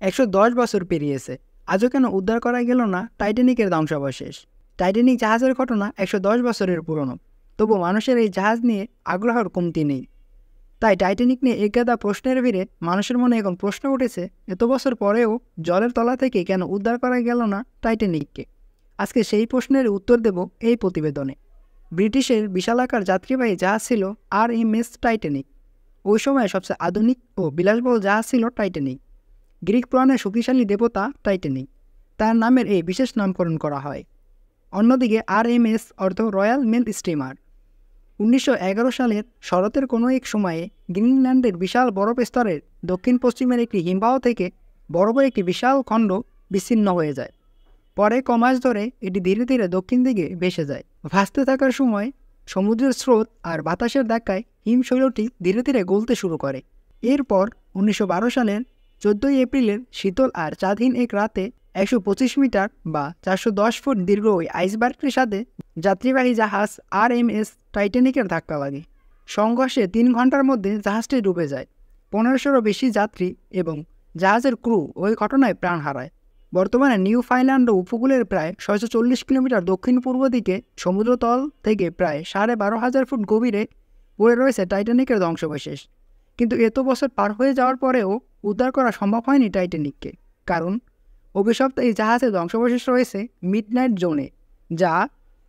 একশো দশ বছর পেরিয়েছে। আজও কেন উদ্ধার করা গেল না টাইটানিকের ধ্বংসাবশেষ? টাইটানিক জাহাজের ঘটনা একশো দশ বছরের পুরনো। তবু মানুষের এই জাহাজ নিয়ে আগ্রহের কমতি নেই। তাই টাইটানিক নিয়ে এগাদা প্রশ্নের ভিড়ে মানুষের মনে এখন প্রশ্ন উঠেছে, এত বছর পরেও জলের তলা থেকে কেন উদ্ধার করা গেল না টাইটানিককে? আজকে সেই প্রশ্নের উত্তর দেব এই প্রতিবেদনে। ব্রিটিশের বিশালাকার যাত্রীবাহী জাহাজ ছিল আর এম এস টাইটানিক। ওই সময় সবচেয়ে আধুনিক ও বিলাসবহুল জাহাজ ছিল টাইটানিক। গ্রিক পুরাণের শক্তিশালী দেবতা টাইটানিক। তার নামের এই বিশেষ নামকরণ করা হয়। অন্যদিকে আর এম এস অর্থ রয়্যাল মেল স্টিমার উনিশশো এগারো সালের শরতের কোনো এক সময়ে গ্রিনল্যান্ডের বিশাল বরফ স্তরের দক্ষিণ পশ্চিমের একটি হিমবাহ থেকে বরফের একটি বিশাল খণ্ড বিচ্ছিন্ন হয়ে যায়। পরে কমাস ধরে এটি ধীরে ধীরে দক্ষিণ দিকে ভেসে যায়। ভাসতে থাকার সময় সমুদ্রের স্রোত আর বাতাসের ধাক্কায় হিমশৈলটি ধীরে ধীরে গলতে শুরু করে। এরপর উনিশশো বারো সালের চোদ্দোই এপ্রিলের শীতল আর চাঁদহীন এক রাতে একশো পঁচিশ মিটার বা চারশো দশ ফুট দীর্ঘ ওই আইসবার্গটির সাথে যাত্রীবাহী জাহাজ আর এম এস টাইটানিকের ধাক্কা লাগে। সংঘর্ষে তিন ঘণ্টার মধ্যে জাহাজটি ডুবে যায়। পনেরোশোরও বেশি যাত্রী এবং জাহাজের ক্রু ওই ঘটনায় প্রাণ হারায়। বর্তমানে নিউ ফাইল্যান্ড উপকূলের প্রায় ছয়শো চল্লিশ কিলোমিটার দক্ষিণ পূর্ব দিকে সমুদ্রতল থেকে প্রায় সাড়ে বারো হাজার ফুট গভীরে পড়ে রয়েছে টাইটানিকের ধ্বংসবশেষ। কিন্তু এত বছর পার হয়ে যাওয়ার পরেও উদ্ধার করা সম্ভব হয়নি টাইটানিককে, কারণ অভিশপ্ত এই জাহাজের ধ্বংসাবশেষ রয়েছে মিডনাইট জোনে, যা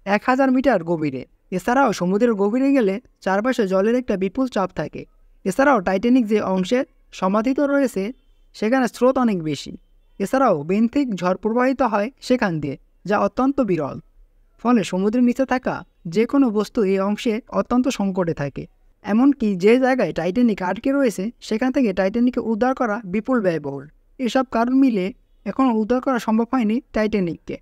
এক হাজার মিটার গভীরে। এছাড়াও সমুদ্রের গভীরে গেলে চারপাশে জলের একটা বিপুল চাপ থাকে। এছাড়াও টাইটানিক যে অংশে সমাধিত রয়েছে, সেখানে স্রোত অনেক বেশি। এছাড়াও বেন্থিক ঝড় প্রবাহিত হয় সেখান দিয়ে, যা অত্যন্ত বিরল। ফলে সমুদ্রের নিচে থাকা যে কোনো বস্তু এই অংশে অত্যন্ত সংকটে থাকে। এমনকি যে জায়গায় টাইটানিক আটকে রয়েছে, সেখান থেকে টাইটানিককে উদ্ধার করা বিপুল ব্যয়বহুল। এসব কারণ মিলে এখনও উদ্ধার করা সম্ভব হয়নি টাইটানিককে